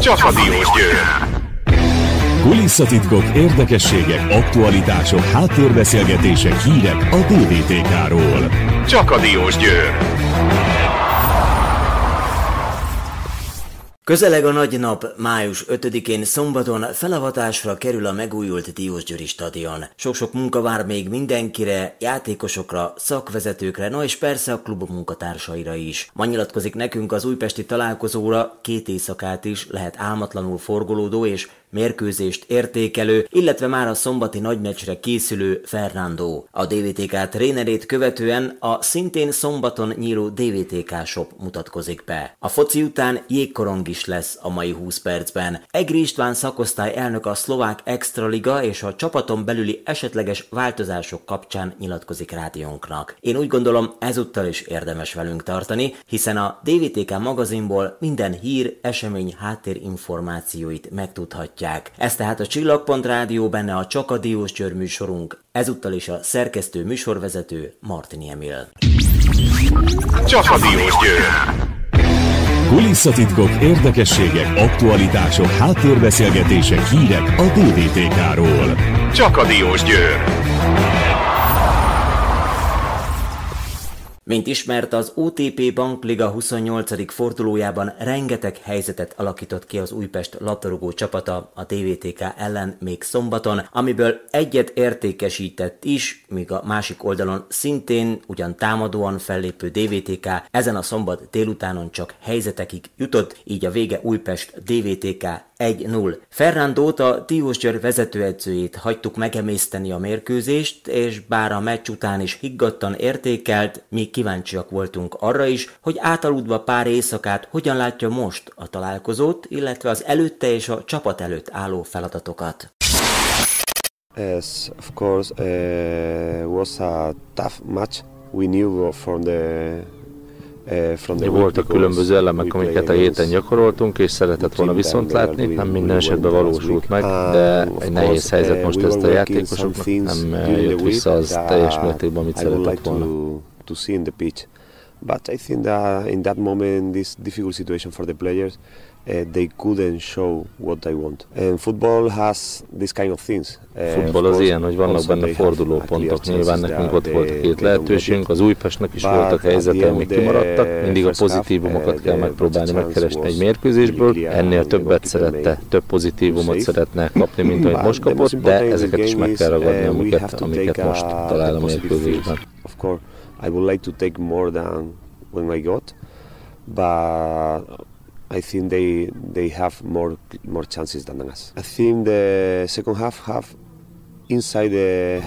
Csapadiós Győr. Kulisszatitkok, érdekességek, aktualitások, háttérbeszélgetések, hírek a DVTK-ról. Csak a Diós Győr. Közeleg a nagy nap, május 5-én szombaton felavatásra kerül a megújult Diósgyőri stadion. Sok-sok munka vár még mindenkire, játékosokra, szakvezetőkre, no és persze a klub munkatársaira is. Ma nyilatkozik nekünk az újpesti találkozóra, két éjszakát is lehet álmatlanul forgolódó és mérkőzést értékelő, illetve már a szombati nagymeccsre készülő Fernando. A DVTK trénerét követően a szintén szombaton nyíló DVTK shop mutatkozik be. A foci után jégkorong is lesz a mai 20 percben. Egri István szakosztály elnök a szlovák Extraliga és a csapaton belüli esetleges változások kapcsán nyilatkozik rádiónknak. Én úgy gondolom, ezúttal is érdemes velünk tartani, hiszen a DVTK magazinból minden hír, esemény háttérinformációit megtudhatja hallgatják. Ez tehát a Csillagpont Rádió, benne a Csakadiós Győr műsorunk, ezúttal is a szerkesztő műsorvezető Martini Emil. Csakadiós Győr. Kulisszatitkok, érdekességek, aktualitások, háttérbeszélgetések, hírek a DVTK-ról. Csak a Diós Győr. Mint ismert, az OTP Bankliga 28. fordulójában rengeteg helyzetet alakított ki az Újpest labdarúgó csapata a DVTK ellen még szombaton, amiből egyet értékesített is, míg a másik oldalon szintén ugyan támadóan fellépő DVTK ezen a szombat délutánon csak helyzetekig jutott, így a vége Újpest DVTK 1-0. Ferrandót a Diósgyőr vezetőedzőjét hagytuk megemészteni a mérkőzést, és bár a meccs után is higgadtan értékelt, mi kíváncsiak voltunk arra is, hogy átaludva pár éjszakát hogyan látja most a találkozót, illetve az előtte és a csapat előtt álló feladatokat. Yes, of course, uh, was a tough match. We knew from the voltak különböző elemek, amiket a héten gyakoroltunk, és szeretett volna viszont látni, nem minden esetben valósult meg, de egy nehéz helyzet most ezt a játékosoknak, nem jött vissza az teljes mértékben, amit szeretett volna. But I think that in that moment, this difficult situation for the players, uh, they couldn't show what they want. And football has this kind of things. Uh, Futball az ilyen, hogy vannak benne fordulópontok. Nyilván nekünk ott volt két lehetőségünk, az Újpestnek is voltak helyzete, amik kimaradtak. Mindig a pozitívumokat uh, kell megpróbálni megkeresni egy mérkőzésből. Ennél többet szerette, több pozitívumot szeretne kapni, mint amit most kapott, de ezeket is meg kell ragadni, amiket, amiket most talál a mérkőzésben. Of course, I would like to take more than when I got, but I think they they have more more chances than us. I think the second half have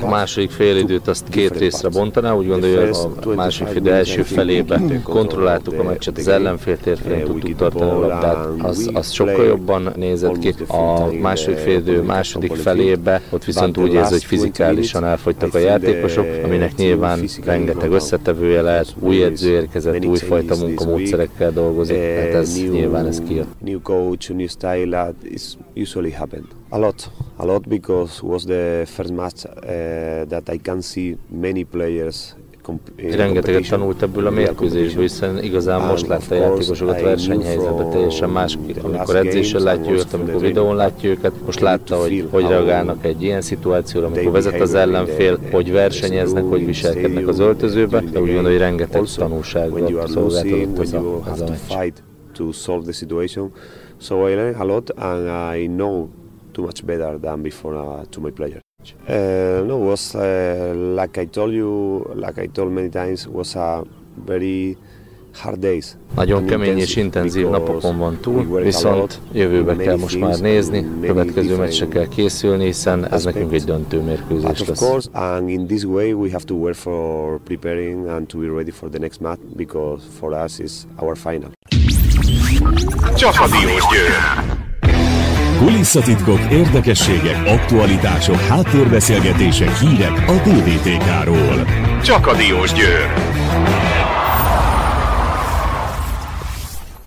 a második félidőt azt két részre bontaná, úgy gondolja, a második fél első felébe kontrolláltuk a meccset, az ellenfél térfélén tudtuk tartani a labdát, az, az sokkal jobban nézett ki. A második félidő második felébe, ott viszont úgy érzi, hogy fizikálisan elfogytak a játékosok, aminek nyilván rengeteg összetevője lehet, új edző érkezett, újfajta munkamódszerekkel dolgozik, tehát ez nyilván ez kijött. New coach, new style, usually happened. A lot, a lot because was the first match uh, that I can see many players Rengeteget tanult ebből a mérkőzésből, hiszen igazán most látta a játékosokat versenyhelyzetben teljesen más, amikor edzésen látja őket, amikor videón látja őket, most látta, hogy hogy reagálnak egy ilyen szituációra, amikor vezet az ellenfél, hogy versenyeznek, hogy viselkednek az öltözőbe, de úgy gondolom, hogy rengeteg tanulságot szolgáltatott ez a, ez a meccs. To solve the situation. So I learned a lot and I know too much better than before uh, to my players. Uh, no, was uh, like I told you, like I told many times, was a very hard days. Nagyon kemény és intenzív napokon van túl, viszont jövőbe kell most már nézni, következő meccsre kell készülni, hiszen ez nekünk egy döntő mérkőzés lesz. Course, and in this way we have to work for preparing and to be ready for the next match because for us is our final. Csak a Diós Győr! Kulisszatitkok, érdekességek, aktualitások, háttérbeszélgetések, hírek a DVTK-ról. Csak a Diós Győr.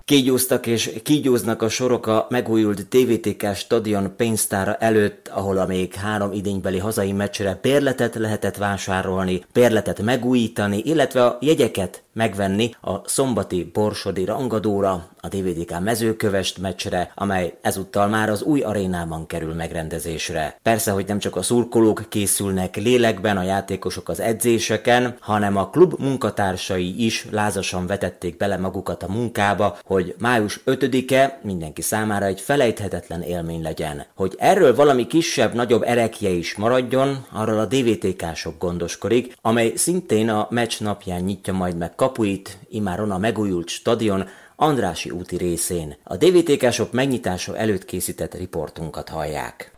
Kígyóztak és kígyóznak a sorok a megújult TVTK stadion pénztára előtt, ahol a még három idénybeli hazai meccsre bérletet lehetett vásárolni, bérletet megújítani, illetve a jegyeket megvenni a szombati Borsodi rangadóra, a DVDK mezőkövest meccsre, amely ezúttal már az új arénában kerül megrendezésre. Persze, hogy nem csak a szurkolók készülnek lélekben, a játékosok az edzéseken, hanem a klub munkatársai is lázasan vetették bele magukat a munkába, hogy május 5-e mindenki számára egy felejthetetlen élmény legyen. Hogy erről valami kisebb-nagyobb erekje is maradjon, arról a DVTK-sok gondoskodik, amely szintén a meccs napján nyitja majd meg kapuit, imáron a megújult stadion, Andrási úti részén. A DVTK-sok megnyitása előtt készített riportunkat hallják.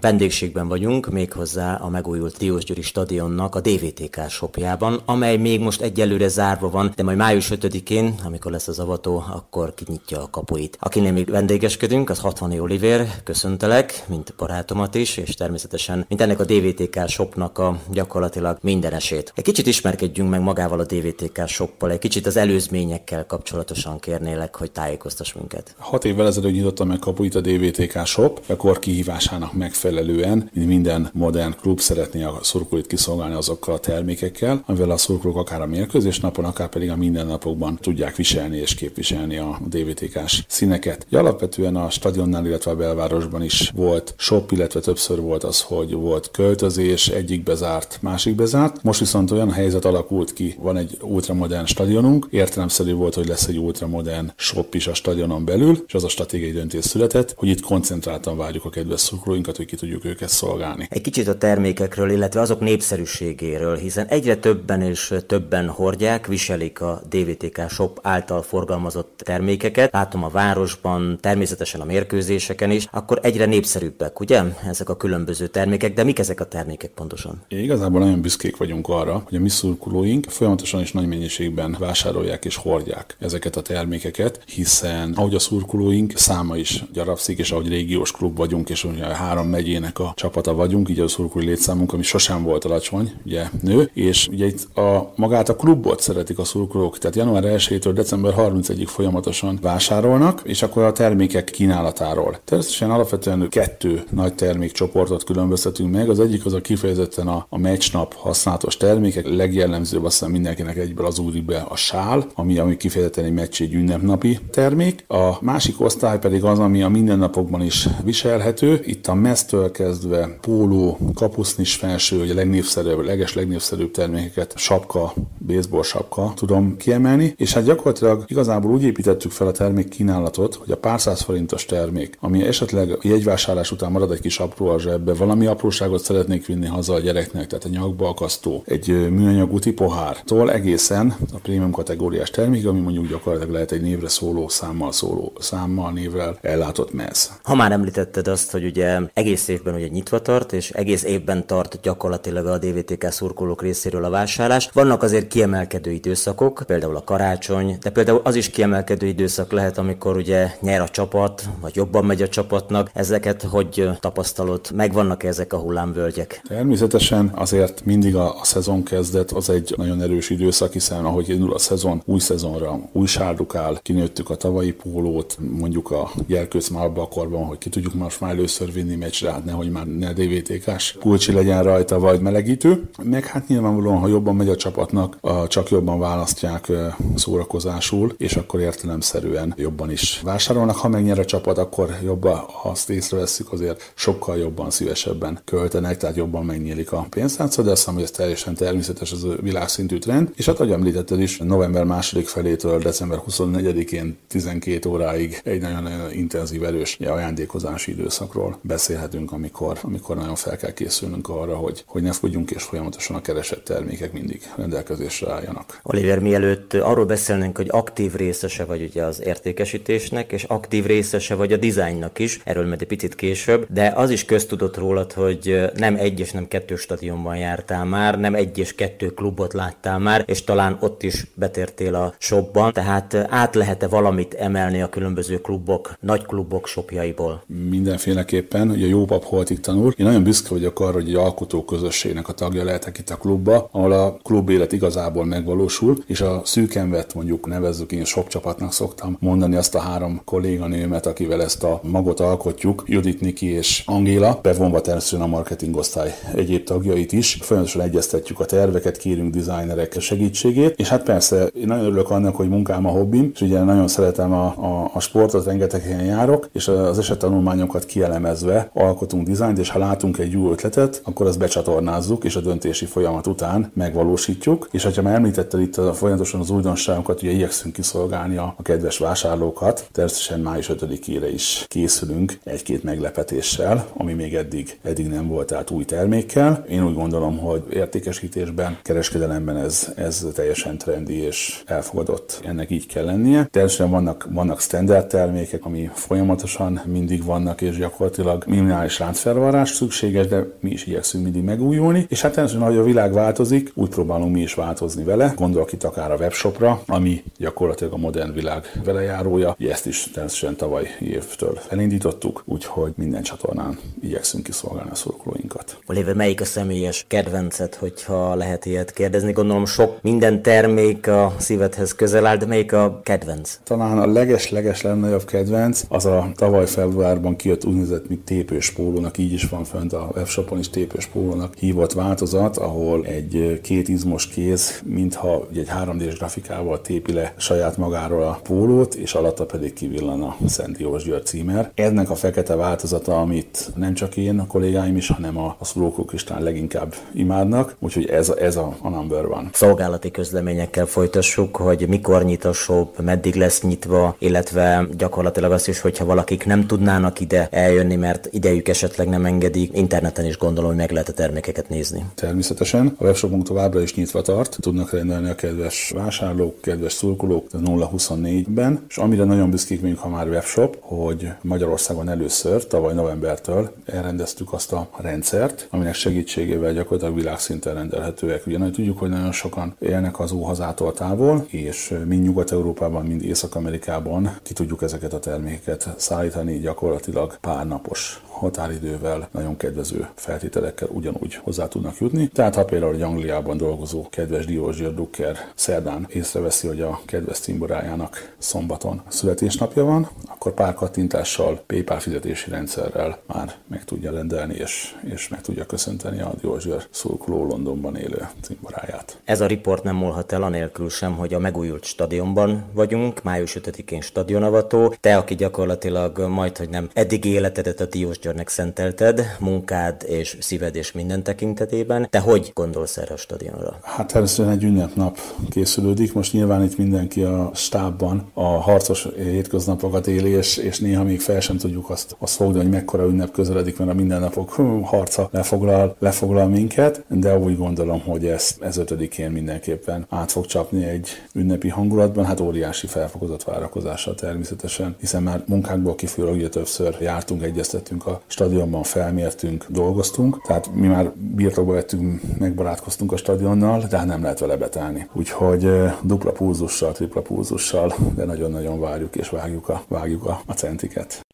Vendégségben vagyunk, méghozzá a megújult Diósgyőri stadionnak a DVTK shopjában, amely még most egyelőre zárva van, de majd május 5-én, amikor lesz az avató, akkor kinyitja a kapuit. Akinél még vendégeskedünk, az 60 Oliver, köszöntelek, mint barátomat is, és természetesen, mint ennek a DVTK shopnak a gyakorlatilag mindenesét. Egy kicsit ismerkedjünk meg magával a DVTK shoppal, egy kicsit az előzményekkel kapcsolatosan kérnélek, hogy tájékoztass minket. Hat évvel ezelőtt nyitotta meg kapuit a DVTK shop, akkor kihívásának megfelelően megfelelően, mint minden modern klub szeretné a szurkolóit kiszolgálni azokkal a termékekkel, amivel a szurkolók akár a mérkőzés napon, akár pedig a mindennapokban tudják viselni és képviselni a DVTK-s színeket. Alapvetően a stadionnál, illetve a belvárosban is volt shop, illetve többször volt az, hogy volt költözés, egyik bezárt, másik bezárt. Most viszont olyan helyzet alakult ki, van egy ultramodern stadionunk, értelemszerű volt, hogy lesz egy ultramodern shop is a stadionon belül, és az a stratégiai döntés született, hogy itt koncentráltan várjuk a kedves szurkolóinkat, hogy ki tudjuk őket szolgálni. Egy kicsit a termékekről, illetve azok népszerűségéről, hiszen egyre többen és többen hordják, viselik a DVTK shop által forgalmazott termékeket. Látom a városban, természetesen a mérkőzéseken is, akkor egyre népszerűbbek, ugye? Ezek a különböző termékek, de mik ezek a termékek pontosan? É, igazából nagyon büszkék vagyunk arra, hogy a mi szurkolóink folyamatosan és nagy mennyiségben vásárolják és hordják ezeket a termékeket, hiszen ahogy a szurkolóink száma is gyarapszik, és ahogy régiós klub vagyunk, és ugye három megy megyének a csapata vagyunk, így a szurkolói létszámunk, ami sosem volt alacsony, ugye nő, és ugye itt a, magát a klubot szeretik a szurkolók, tehát január 1-től december 31-ig folyamatosan vásárolnak, és akkor a termékek kínálatáról. Természetesen alapvetően kettő nagy termékcsoportot különböztetünk meg, az egyik az a kifejezetten a, a meccsnap használatos termékek, legjellemzőbb azt hiszem mindenkinek egyből az úrik be a sál, ami, ami kifejezetten egy meccs egy ünnepnapi termék. A másik osztály pedig az, ami a mindennapokban is viselhető. Itt a mesztől től kezdve póló, kapusznis felső, ugye a legnépszerűbb, leges legnépszerűbb termékeket, sapka, baseball sapka tudom kiemelni, és hát gyakorlatilag igazából úgy építettük fel a termék kínálatot, hogy a pár száz forintos termék, ami esetleg a jegyvásárlás után marad egy kis apró a zsebbe, valami apróságot szeretnék vinni haza a gyereknek, tehát egy nyakba akasztó, egy műanyag úti pohártól egészen a prémium kategóriás termék, ami mondjuk gyakorlatilag lehet egy névre szóló számmal szóló számmal névvel ellátott mez. Ha már említetted azt, hogy ugye egész évben ugye nyitva tart, és egész évben tart gyakorlatilag a DVTK szurkolók részéről a vásárlás. Vannak azért kiemelkedő időszakok, például a karácsony, de például az is kiemelkedő időszak lehet, amikor ugye nyer a csapat, vagy jobban megy a csapatnak. Ezeket hogy tapasztalod? Megvannak ezek a hullámvölgyek? Természetesen azért mindig a, a szezon kezdet az egy nagyon erős időszak, hiszen ahogy indul a szezon, új szezonra új sárdukál, kinőttük a tavalyi pólót, mondjuk a gyerkőc már abban a korban, hogy ki tudjuk most már először vinni meccsre, hát nehogy már ne DVTK-s pulcsi legyen rajta, vagy melegítő. Meg hát nyilvánvalóan, ha jobban megy a csapatnak, a, csak jobban választják szórakozásul, és akkor értelemszerűen jobban is vásárolnak. Ha megnyer a csapat, akkor jobban, ha azt észreveszünk, azért sokkal jobban szívesebben költenek, tehát jobban megnyílik a pénztárca, de azt hiszem, hogy ez teljesen természetes, az a világszintű trend. És hát, ahogy említetted is, november második felétől december 24-én 12 óráig egy nagyon intenzív, erős ajándékozási időszakról beszélhetünk, amikor, amikor nagyon fel kell készülnünk arra, hogy, hogy ne fogyjunk és folyamatosan a keresett termékek mindig rendelkezésre álljanak. Oliver, mielőtt arról beszélnénk, hogy aktív részese vagy ugye az értékesítésnek, és aktív részese vagy a dizájnnak is, erről majd egy picit később, de az is köztudott rólad, hogy nem egy és nem kettő stadionban jártál már, nem egy és kettő klubot láttál már, és talán ott is betértél a shopban, tehát át lehet-e valamit emelni a különböző klubok, nagy klubok shopjaiból? Mindenféleképpen, ugye jó Hópap holtig tanul. Én nagyon büszke vagyok arra, hogy egy alkotó közösségnek a tagja lehetek itt a klubba, ahol a klub élet igazából megvalósul, és a szűkenvet mondjuk nevezzük, én sok csapatnak szoktam mondani azt a három kolléganőmet, akivel ezt a magot alkotjuk, Judit, Niki és Angéla, bevonva természetesen a marketingosztály egyéb tagjait is. Folyamatosan egyeztetjük a terveket, kérünk designerek segítségét, és hát persze én nagyon örülök annak, hogy munkám a hobbim, és ugye nagyon szeretem a, a, a sportot, rengeteg helyen járok, és az esettanulmányokat kielemezve alkotunk dizájnt, és ha látunk egy jó ötletet, akkor azt becsatornázzuk, és a döntési folyamat után megvalósítjuk. És ha már említetted itt a, folyamatosan az újdonságokat, ugye igyekszünk kiszolgálni a, a kedves vásárlókat, természetesen május 5-ére is készülünk egy-két meglepetéssel, ami még eddig, eddig nem volt, tehát új termékkel. Én úgy gondolom, hogy értékesítésben, kereskedelemben ez, ez teljesen trendi és elfogadott. Ennek így kell lennie. Természetesen vannak, vannak standard termékek, ami folyamatosan mindig vannak, és gyakorlatilag minimális láncfelvarrás szükséges, de mi is igyekszünk mindig megújulni. És hát természetesen, hogy a világ változik, úgy próbálunk mi is változni vele. Gondolok itt akár a webshopra, ami gyakorlatilag a modern világ velejárója. Ezt is természetesen tavaly évtől elindítottuk, úgyhogy minden csatornán igyekszünk kiszolgálni a szurkolóinkat. Oliver, melyik a személyes kedvencet, hogyha lehet ilyet kérdezni? Gondolom sok minden termék a szívedhez közel áll, de melyik a kedvenc? Talán a leges-leges legnagyobb kedvenc az a tavaly februárban kijött úgynevezett mint tépős pólónak, így is van fönt a webshopon is tépős pólónak hívott változat, ahol egy két izmos kéz, mintha egy 3D-s grafikával tépi le saját magáról a pólót, és alatta pedig kivillan a Szent Jós György címer. Ennek a fekete változata, amit nem csak én, a kollégáim is, hanem a, a szurkolók is talán leginkább imádnak, úgyhogy ez, ez a, a number van. Szolgálati közleményekkel folytassuk, hogy mikor nyit a shop, meddig lesz nyitva, illetve gyakorlatilag azt is, hogyha valakik nem tudnának ide eljönni, mert idejük esetleg nem engedik, interneten is gondolom, hogy meg lehet a termékeket nézni. Természetesen a webshopunk továbbra is nyitva tart, tudnak rendelni a kedves vásárlók, kedves szurkolók 024-ben, és amire nagyon büszkék vagyunk, ha már webshop, hogy Magyarországon először, tavaly novembertől elrendeztük azt a rendszert, aminek segítségével gyakorlatilag világszinten rendelhetőek. Ugye nagyon tudjuk, hogy nagyon sokan élnek az óhazától távol, és mind Nyugat-Európában, mind Észak-Amerikában ki tudjuk ezeket a termékeket szállítani gyakorlatilag pár napos határidővel, nagyon kedvező feltételekkel ugyanúgy hozzá tudnak jutni. Tehát ha például egy Angliában dolgozó kedves Diós Drucker szerdán észreveszi, hogy a kedves cimborájának szombaton születésnapja van, akkor pár kattintással, PayPal fizetési rendszerrel már meg tudja rendelni és, és meg tudja köszönteni a Diós szurkoló Londonban élő cimboráját. Ez a riport nem múlhat el anélkül sem, hogy a megújult stadionban vagyunk, május 5-én stadionavató. Te, aki gyakorlatilag majd, hogy nem eddig életedet a Diós Györgynek szentelted, munkád és szíved és minden tekintetében. Te hogy gondolsz erre a stadionra? Hát természetesen egy ünnepnap készülődik. Most nyilván itt mindenki a stábban a harcos hétköznapokat éli, és, és néha még fel sem tudjuk azt, azt fogni, hogy mekkora ünnep közeledik, mert a mindennapok hú, harca lefoglal, lefoglal minket, de úgy gondolom, hogy ez, ez ötödikén mindenképpen át fog csapni egy ünnepi hangulatban, hát óriási felfokozott várakozással természetesen, hiszen már munkákból kifolyólag többször jártunk, egyeztettünk a stadionban felmértünk, dolgoztunk, tehát mi már birtokba vettünk, megbarátkoztunk a stadionnal, de hát nem lehet vele betállni. Úgyhogy dupla pulzussal, tripla pulzussal, de nagyon-nagyon várjuk és vágjuk a, vágjuk a, a centiket.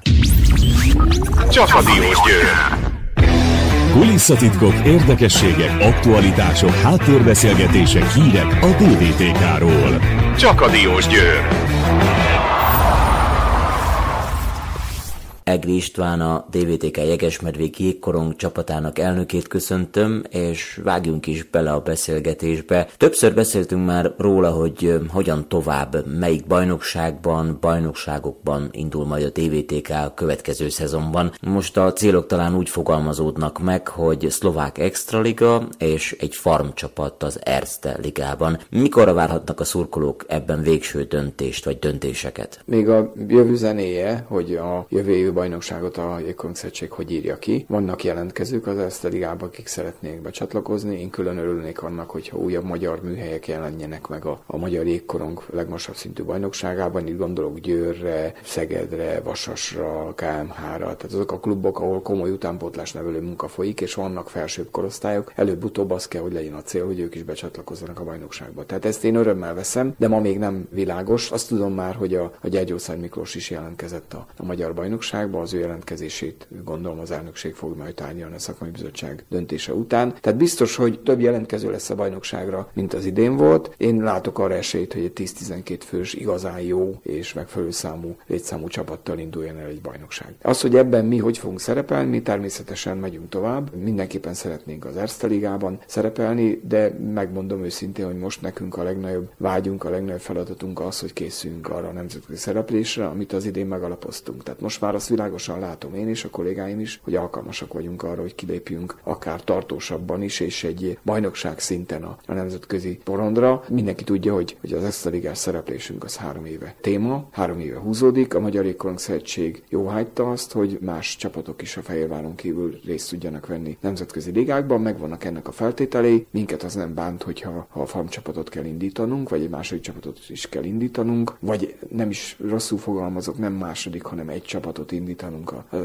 Csapadiós Győr! Kulisszatitkok, érdekességek, aktualitások, háttérbeszélgetések, hírek a DVTK-ról. Csak a Diós Győr! Egri István a DVTK Jegesmedvék jégkorong csapatának elnökét köszöntöm, és vágjunk is bele a beszélgetésbe. Többször beszéltünk már róla, hogy hogyan tovább, melyik bajnokságban, bajnokságokban indul majd a DVTK a következő szezonban. Most a célok talán úgy fogalmazódnak meg, hogy szlovák extraliga és egy farmcsapat az Erste ligában. Mikorra várhatnak a szurkolók ebben végső döntést vagy döntéseket? Még a jövő zenéje, hogy a jövő bajnokságot a Jégkorongszegység hogy írja ki. Vannak jelentkezők az Erste Ligába, akik szeretnék becsatlakozni. Én külön örülnék annak, hogyha újabb magyar műhelyek jelenjenek meg a, a Magyar Jégkorong legmagasabb szintű bajnokságában. Itt gondolok Győrre, Szegedre, Vasasra, KMH-ra, tehát azok a klubok, ahol komoly utánpótlás nevelő munka folyik, és vannak felsőbb korosztályok. Előbb-utóbb az kell, hogy legyen a cél, hogy ők is becsatlakozzanak a bajnokságba. Tehát ezt én örömmel veszem, de ma még nem világos. Azt tudom már, hogy a, a Gyergyószány Miklós is jelentkezett a, a magyar bajnokságba, bajnokságba, az ő jelentkezését gondolom az elnökség fog majd tárgyalni a szakmai bizottság döntése után. Tehát biztos, hogy több jelentkező lesz a bajnokságra, mint az idén volt. Én látok arra esélyt, hogy egy 10-12 fős igazán jó és megfelelő számú, létszámú csapattal induljon el egy bajnokság. Az, hogy ebben mi hogy fogunk szerepelni, mi természetesen megyünk tovább. Mindenképpen szeretnénk az Erste Ligában szerepelni, de megmondom őszintén, hogy most nekünk a legnagyobb vágyunk, a legnagyobb feladatunk az, hogy készüljünk arra a nemzetközi szereplésre, amit az idén megalapoztunk. Tehát most már azt világosan látom én és a kollégáim is, hogy alkalmasak vagyunk arra, hogy kilépjünk akár tartósabban is, és egy bajnokság szinten a, a nemzetközi porondra. Mindenki tudja, hogy, hogy az Eszteligás szereplésünk az három éve téma, három éve húzódik. A Magyar Ékkorong Szövetség jóhágyta azt, hogy más csapatok is a Fehérváron kívül részt tudjanak venni nemzetközi ligákban, megvannak ennek a feltételei. Minket az nem bánt, hogyha ha a farm csapatot kell indítanunk, vagy egy második csapatot is kell indítanunk, vagy nem is rosszul fogalmazok, nem második, hanem egy csapatot indítanunk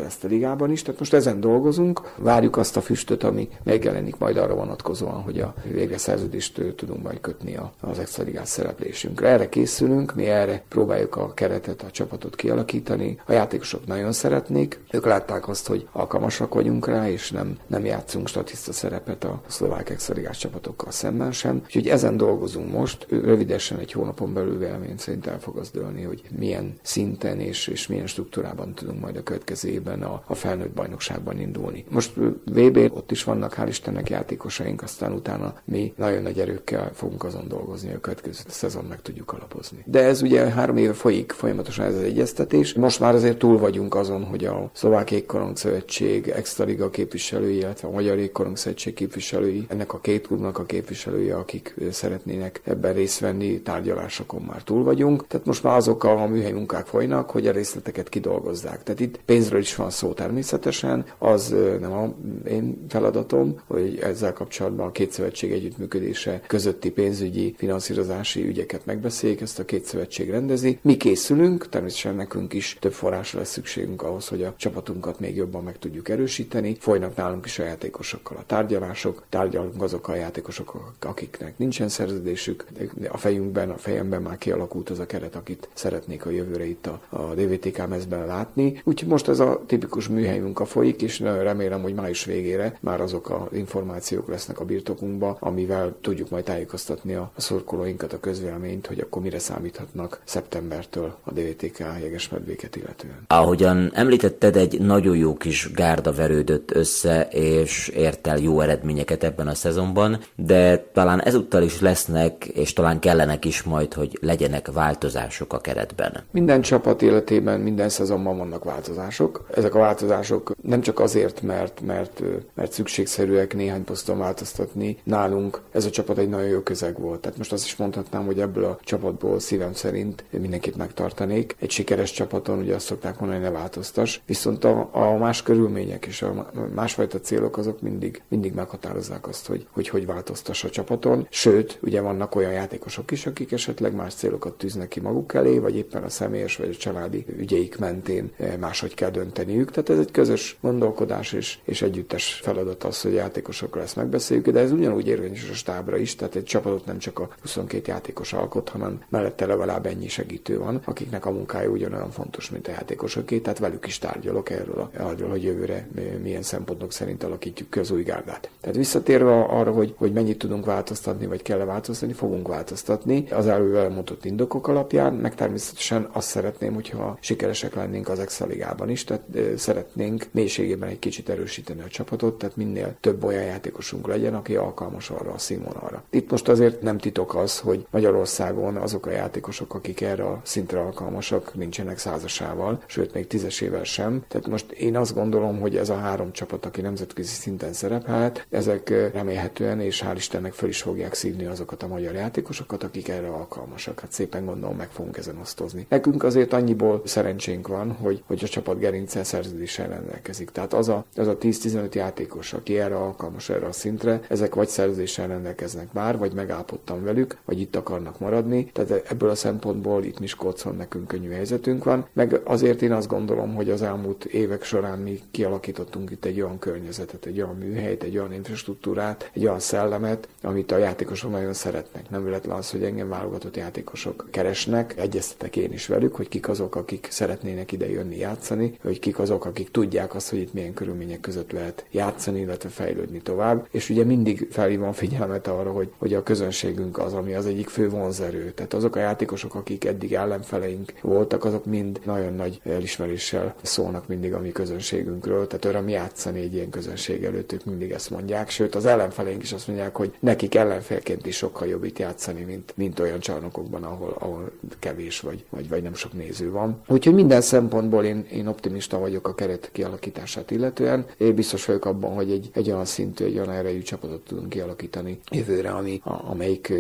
ezt a ligában is. Tehát most ezen dolgozunk, várjuk azt a füstöt, ami megjelenik majd arra vonatkozóan, hogy a végre szerződést tudunk majd kötni az extra ligás szereplésünkre. Erre készülünk, mi erre próbáljuk a keretet, a csapatot kialakítani. A játékosok nagyon szeretnék, ők látták azt, hogy alkalmasak vagyunk rá, és nem, nem játszunk statiszta szerepet a szlovák extra csapatokkal szemben sem. Úgyhogy ezen dolgozunk most, rövidesen egy hónapon belül vélemény szerint el fog az dőlni, hogy milyen szinten és, és milyen struktúrában tudunk majd a következő évben a, a felnőtt bajnokságban indulni. Most VB, ott is vannak hál' Istennek játékosaink, aztán utána mi nagyon nagy erőkkel fogunk azon dolgozni, a következő szezon meg tudjuk alapozni. De ez ugye három éve folyik folyamatosan ez az egyeztetés. Most már azért túl vagyunk azon, hogy a Szlovák Égkorong Szövetség, Extraliga képviselői, illetve a Magyar Égkorong Szövetség képviselői, ennek a két klubnak a képviselői, akik szeretnének ebben részt venni, tárgyalásokon már túl vagyunk. Tehát most már azok a műhely munkák folynak, hogy a részleteket kidolgozzák. Tehát itt pénzről is van szó természetesen, az nem a én feladatom, hogy ezzel kapcsolatban a két szövetség együttműködése közötti pénzügyi, finanszírozási ügyeket megbeszéljék, ezt a két szövetség rendezi. Mi készülünk, természetesen nekünk is több forrásra lesz szükségünk ahhoz, hogy a csapatunkat még jobban meg tudjuk erősíteni. Folynak nálunk is a játékosokkal a tárgyalások, tárgyalunk azokkal a játékosokkal, akiknek nincsen szerződésük. A fejünkben, a fejemben már kialakult az a keret, akit szeretnék a jövőre itt a, a DVTK mezben látni. Úgyhogy most ez a tipikus műhely munka folyik, és nagyon remélem, hogy május végére már azok az információk lesznek a birtokunkba, amivel tudjuk majd tájékoztatni a, szorkolóinkat, a közvéleményt, hogy akkor mire számíthatnak szeptembertől a DVTK jegesmedvéket illetően. Ahogyan említetted, egy nagyon jó kis gárda verődött össze, és ért el jó eredményeket ebben a szezonban, de talán ezúttal is lesznek, és talán kellenek is majd, hogy legyenek változások a keretben. Minden csapat életében, minden szezonban vannak változások. Ezek a változások nem csak azért, mert, mert, mert szükségszerűek néhány poszton változtatni. Nálunk ez a csapat egy nagyon jó közeg volt. Tehát most azt is mondhatnám, hogy ebből a csapatból szívem szerint mindenkit megtartanék. Egy sikeres csapaton ugye azt szokták mondani, ne változtas. Viszont a, a más körülmények és a másfajta célok azok mindig, mindig meghatározzák azt, hogy, hogy hogy változtass a csapaton. Sőt, ugye vannak olyan játékosok is, akik esetleg más célokat tűznek ki maguk elé, vagy éppen a személyes vagy a családi ügyeik mentén máshogy kell dönteniük. Tehát ez egy közös gondolkodás és, és együttes feladat az, hogy játékosokkal ezt megbeszéljük, de ez ugyanúgy érvényes a stábra is, tehát egy csapatot nem csak a 22 játékos alkot, hanem mellette legalább ennyi segítő van, akiknek a munkája ugyanolyan fontos, mint a játékosoké, tehát velük is tárgyalok erről, arról, hogy jövőre milyen szempontok szerint alakítjuk ki az új gárdát. Tehát visszatérve arra, hogy, hogy mennyit tudunk változtatni, vagy kell-e változtatni, fogunk változtatni az előbb elmondott indokok alapján, meg természetesen azt szeretném, hogyha sikeresek lennénk az Excel ligában is, tehát szeretnénk mélységében egy kicsit erősíteni a csapatot, tehát minél több olyan játékosunk legyen, aki alkalmas arra a színvonalra. Itt most azért nem titok az, hogy Magyarországon azok a játékosok, akik erre a szintre alkalmasak, nincsenek százasával, sőt még tízesével sem. Tehát most én azt gondolom, hogy ez a három csapat, aki nemzetközi szinten szerepelhet, ezek remélhetően és hál' Istennek föl is fogják szívni azokat a magyar játékosokat, akik erre alkalmasak. Hát szépen gondolom meg fogunk ezen osztozni. Nekünk azért annyiból szerencsénk van, hogy, hogy a csapat gerince szerződéssel rendelkezik. Tehát az a, az a 10-15 játékos, aki erre alkalmas erre a szintre, ezek vagy szerződéssel rendelkeznek már, vagy megállapodtam velük, vagy itt akarnak maradni. Tehát ebből a szempontból itt Miskolcon nekünk könnyű helyzetünk van. Meg azért én azt gondolom, hogy az elmúlt évek során mi kialakítottunk itt egy olyan környezetet, egy olyan műhelyt, egy olyan infrastruktúrát, egy olyan szellemet, amit a játékosok nagyon szeretnek. Nem véletlen az, hogy engem válogatott játékosok keresnek, egyeztetek én is velük, hogy kik azok, akik szeretnének ide jönni játszani, hogy kik azok, akik tudják azt, hogy itt milyen körülmények között lehet játszani, illetve fejlődni tovább. És ugye mindig felhívom figyelmet arra, hogy, hogy a közönségünk az, ami az egyik fő vonzerő. Tehát azok a játékosok, akik eddig ellenfeleink voltak, azok mind nagyon nagy elismeréssel szólnak mindig a mi közönségünkről. Tehát öröm játszani egy ilyen közönség előtt, ők mindig ezt mondják. Sőt, az ellenfeleink is azt mondják, hogy nekik ellenfélként is sokkal jobb itt játszani, mint, mint olyan csarnokokban, ahol, ahol kevés vagy, vagy, vagy nem sok néző van. Úgyhogy minden szempontból én, én optimista vagyok a keret kialakítását illetően. Én biztos vagyok abban, hogy egy, egy olyan szintű, egy olyan erejű csapatot tudunk kialakítani jövőre, ami, a, amelyik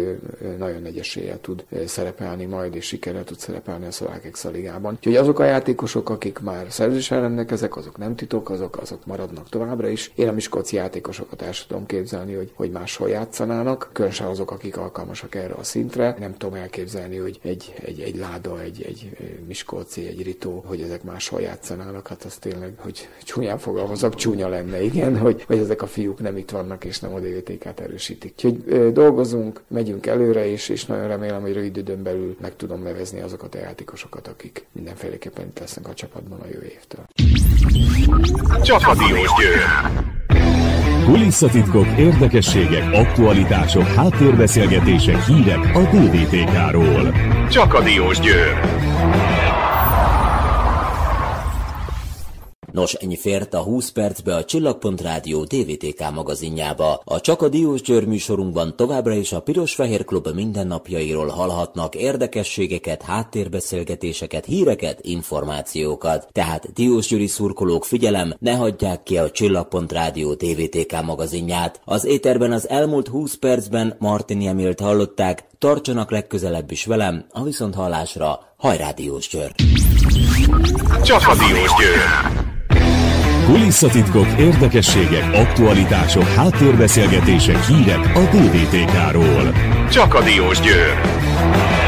nagyon nagy tud szerepelni majd, és sikerrel tud szerepelni a szlovák Exaligában. Úgyhogy azok a játékosok, akik már szerzéssel rendelkezek, azok nem titok, azok, azok maradnak továbbra is. Én a Miskolci játékosokat el tudom képzelni, hogy, hogy máshol játszanának, különösen azok, akik alkalmasak erre a szintre. Nem tudom elképzelni, hogy egy, egy, egy láda, egy, egy Miskolci, egy Ritó, hogy ezek máshol játszanának. Hát az tényleg, hogy csúnyán fogalmazok, csúnya lenne, igen, hogy, hogy ezek a fiúk nem itt vannak, és nem a DVTK-t erősítik. Úgyhogy dolgozunk, megyünk előre, és, és nagyon remélem, hogy rövid időn belül meg tudom nevezni azokat a játékosokat, akik mindenféleképpen itt lesznek a csapatban a jövő évtől. Csapadiós Győr! Kulisszatitkok, érdekességek, aktualitások, háttérbeszélgetések, hírek a DVTK-ról. Csak a Diós Győr! Nos, ennyi fért a 20 percbe a Csillagpont Rádió DVTK magazinjába. A Csak a Diós Győr műsorunkban továbbra is a Piros-Fehér Klub mindennapjairól hallhatnak érdekességeket, háttérbeszélgetéseket, híreket, információkat. Tehát Diós Győri szurkolók figyelem, ne hagyják ki a Csillagpont Rádió DVTK magazinját. Az éterben az elmúlt 20 percben Martin Jemilt hallották, tartsanak legközelebb is velem, a viszonthallásra, hajrá Diós Győr! Csak a Diós Győr! Kulisszatitkok, érdekességek, aktualitások, háttérbeszélgetések, hírek a DVTK-ról. Csak a Diós Győr!